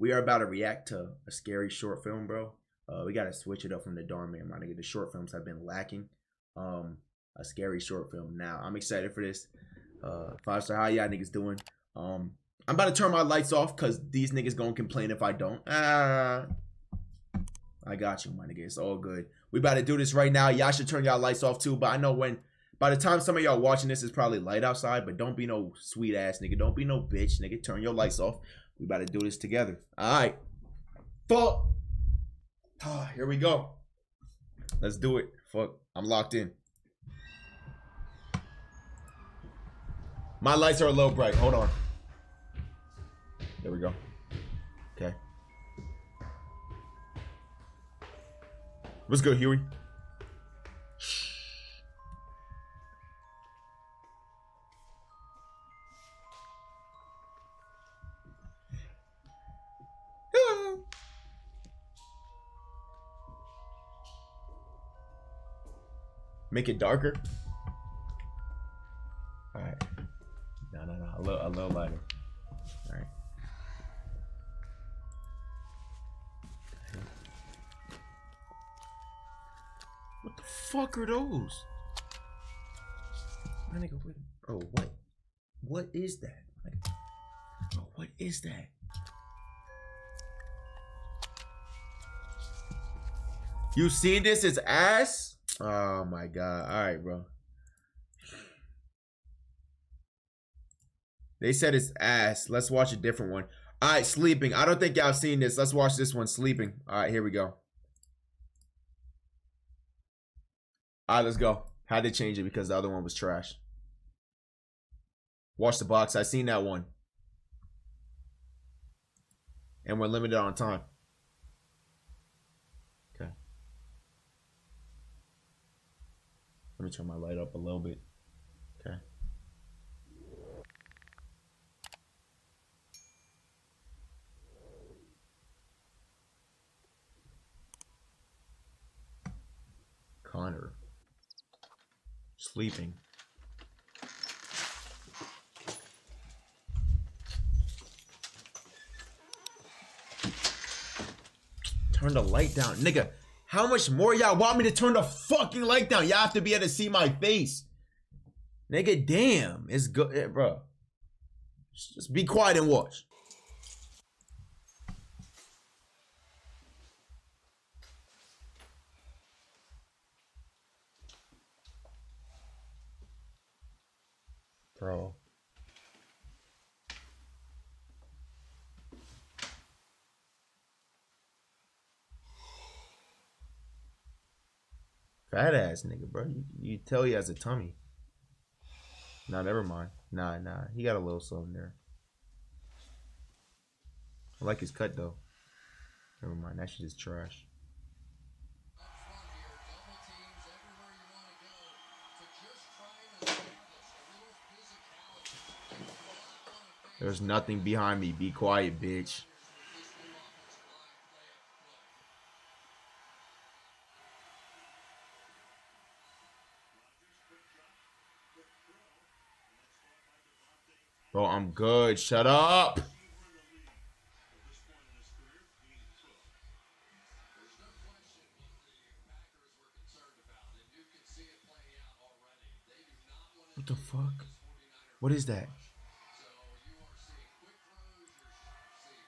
we are about to react to a scary short film, bro. Uh, we gotta switch it up from the Darn Man, my nigga. The short films have been lacking. Um, a scary short film. Now I'm excited for this. Uh, five star, how y'all niggas doing? Um, I'm about to turn my lights off because these niggas gonna complain if I don't. Ah, I got you, my nigga. It's all good. We about to do this right now. Y'all should turn y'all lights off too. But I know when by the time some of y'all watching this, it's probably light outside. But don't be no sweet ass nigga. Don't be no bitch, nigga. Turn your lights off. We about to do this together. All right. Fuck. Ah, here we go. Let's do it. Fuck. I'm locked in. My lights are a little bright. Hold on. There we go. Okay. What's good, Huey? Make it darker. All right. No, no, no. A little, a little lighter. All right. What the fuck are those? My nigga, wait. Oh, what? What is that? Oh, what is that? You see this as ass? Oh my god. All right, bro. They said it's ass. Let's watch a different one. All right, sleeping. I don't think y'all seen this. Let's watch this one, sleeping. All right, here we go. All right, let's go. Had to change it because the other one was trash. Watch the box. I seen that one. And we're limited on time. Okay. Let me turn my light up a little bit. Okay. Connor. Sleeping. Turn the light down. Nigga, how much more y'all want me to turn the fucking light down? Y'all have to be able to see my face. Nigga, damn. It's good, eh, bro. Just be quiet and watch. Bro. Fat ass nigga, bro. You, you tell he has a tummy. Nah, never mind. Nah, nah. He got a little something there. I like his cut though. Never mind. That shit is trash. There's nothing behind me. Be quiet, bitch. Bro, I'm good. Shut up. What the fuck? What is that?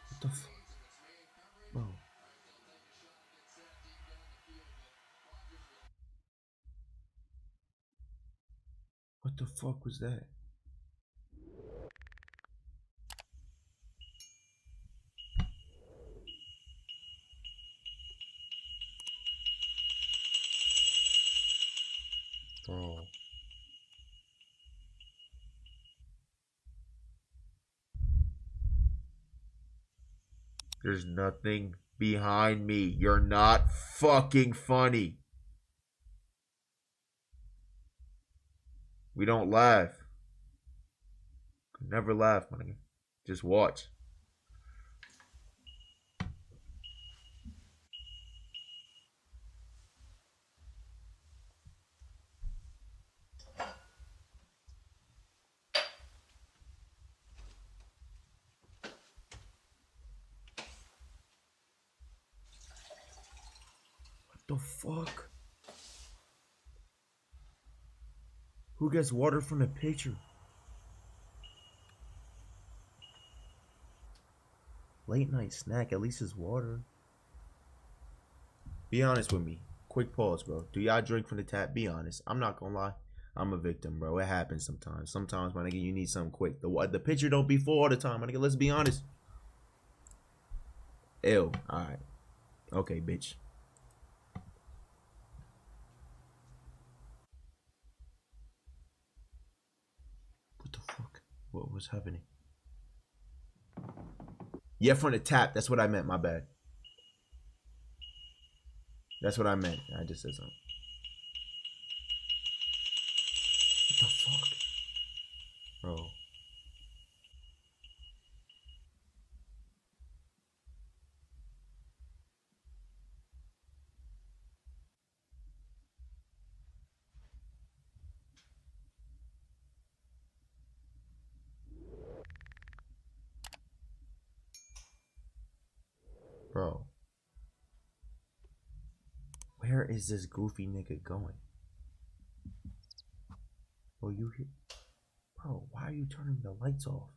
What the fuck? What the fuck was that? There's nothing behind me. You're not fucking funny. We don't laugh. Never laugh, money. Just watch. The fuck? Who gets water from the pitcher? Late night snack, at least it's water. Be honest with me. Quick pause, bro. Do y'all drink from the tap? Be honest. I'm not gonna lie. I'm a victim, bro. It happens sometimes. Sometimes, my nigga, you need something quick. The the pitcher don't be full all the time, my nigga. Let's be honest. Ew. All right. Okay, bitch. What the fuck? What was happening? Yeah, from the tap. That's what I meant. My bad. That's what I meant. I just said something. What the fuck? Bro. Bro. Where is this goofy nigga going? Oh, you hear? Bro, why are you turning the lights off?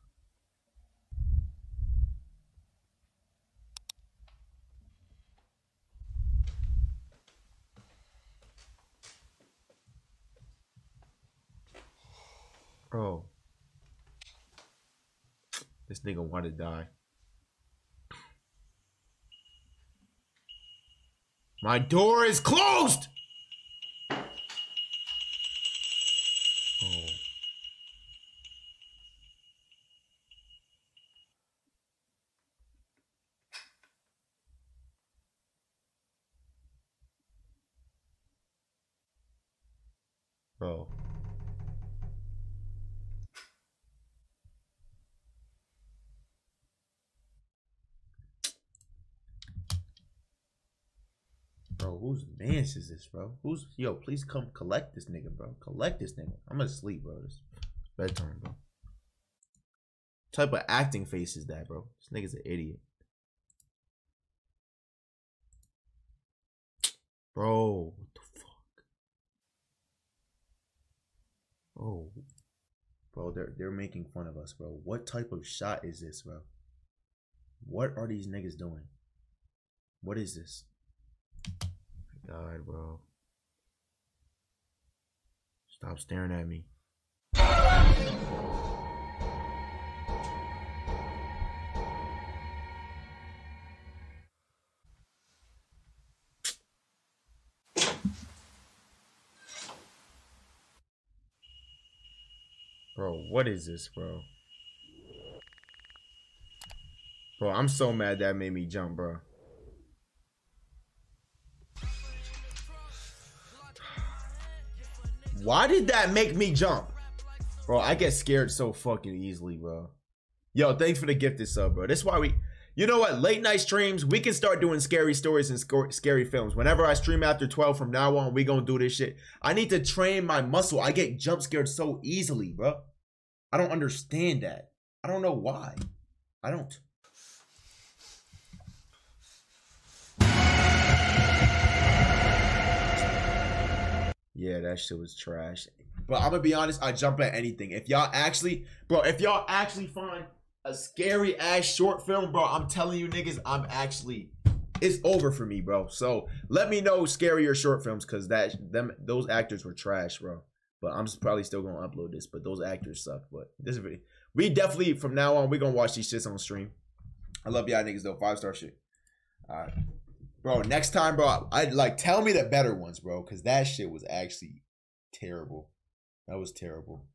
Bro. This nigga want to die. My door is closed! Oh. Bro. Bro, whose is this, bro? Who's yo? Please come collect this nigga, bro. Collect this nigga. I'm gonna sleep, bro. This bedtime, bro. type of acting face is that, bro? This nigga's an idiot. Bro, what the fuck? Oh. Bro, they're they're making fun of us, bro. What type of shot is this, bro? What are these niggas doing? What is this? God, bro. Stop staring at me. Bro, what is this, bro? Bro, I'm so mad that made me jump, bro. Why did that make me jump? Bro, I get scared so fucking easily, bro. Yo, thanks for the gifted sub, bro. This is why we... You know what? Late night streams, we can start doing scary stories and sc scary films. Whenever I stream after 12 from now on, we gonna do this shit. I need to train my muscle. I get jump scared so easily, bro. I don't understand that. I don't know why. I don't. Yeah, that shit was trash. But I'm gonna be honest, I jump at anything. If y'all actually, bro, if y'all actually find a scary ass short film, bro, I'm telling you niggas, I'm actually it's over for me, bro. So let me know scarier short films because that them those actors were trash, bro. But I'm probably still gonna upload this, but those actors suck. But this video, we definitely from now on we gonna watch these shits on stream. I love y'all niggas though. Five star shit. All right. Bro, next time, bro, I like tell me the better ones, bro, because that shit was actually terrible. That was terrible.